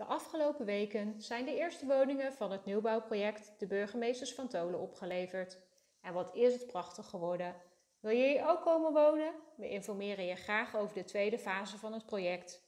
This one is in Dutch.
De afgelopen weken zijn de eerste woningen van het nieuwbouwproject De Burgemeesters van Tolen opgeleverd. En wat is het prachtig geworden. Wil je hier ook komen wonen? We informeren je graag over de tweede fase van het project.